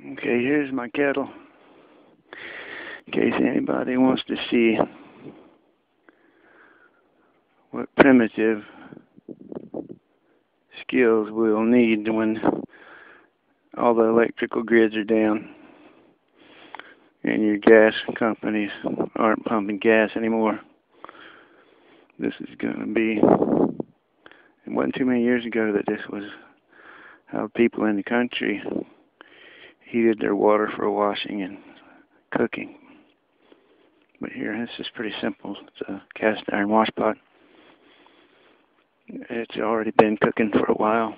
Okay, here's my kettle. In case anybody wants to see what primitive skills we'll need when all the electrical grids are down and your gas companies aren't pumping gas anymore. This is going to be, it wasn't too many years ago that this was how people in the country heated their water for washing and cooking. But here, this is pretty simple. It's a cast iron wash pot. It's already been cooking for a while.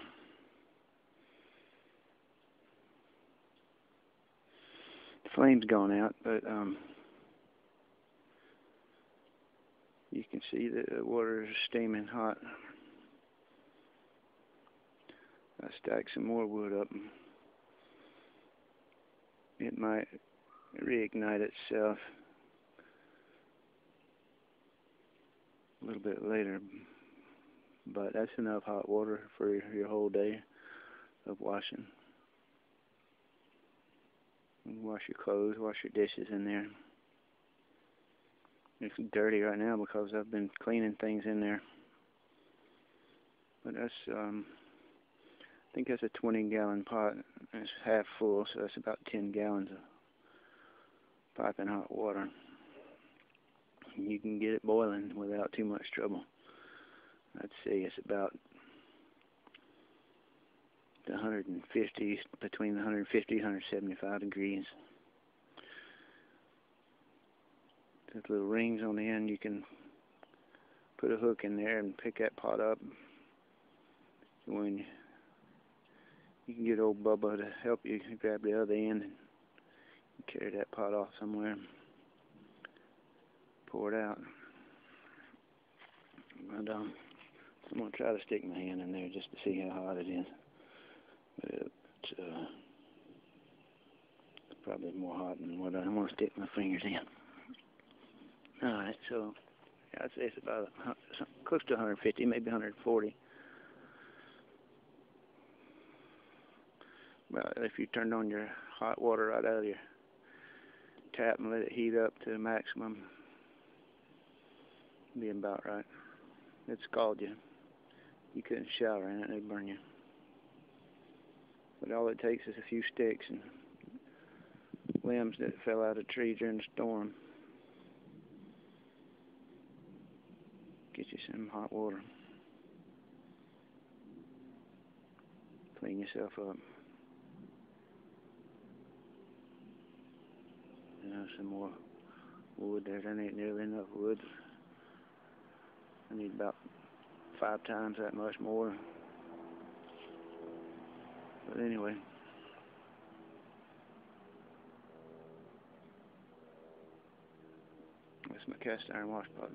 The flame's gone out, but um, you can see that the water is steaming hot. I stacked some more wood up it might reignite itself a little bit later. But that's enough hot water for your whole day of washing. Wash your clothes wash your dishes in there. It's dirty right now because I've been cleaning things in there. But that's um I think that's a 20 gallon pot. It's half full, so that's about 10 gallons of piping hot water. You can get it boiling without too much trouble. I'd say it's about 150, between 150 and 175 degrees. There's little rings on the end. You can put a hook in there and pick that pot up when you can get old Bubba to help you grab the other end and carry that pot off somewhere. Pour it out. But um, I'm gonna try to stick my hand in there just to see how hot it is. But it's, uh, probably more hot than what I want to stick my fingers in. All right, so I'd say it's about close to 150, maybe 140. Well, if you turned on your hot water right out of your tap and let it heat up to the maximum, be about right. It scald you. You couldn't shower in it, it'd burn you. But all it takes is a few sticks and limbs that fell out of a tree during the storm. Get you some hot water. Clean yourself up. Some more wood there. There ain't nearly enough wood. I need about five times that much more. But anyway. That's my cast iron wash pot.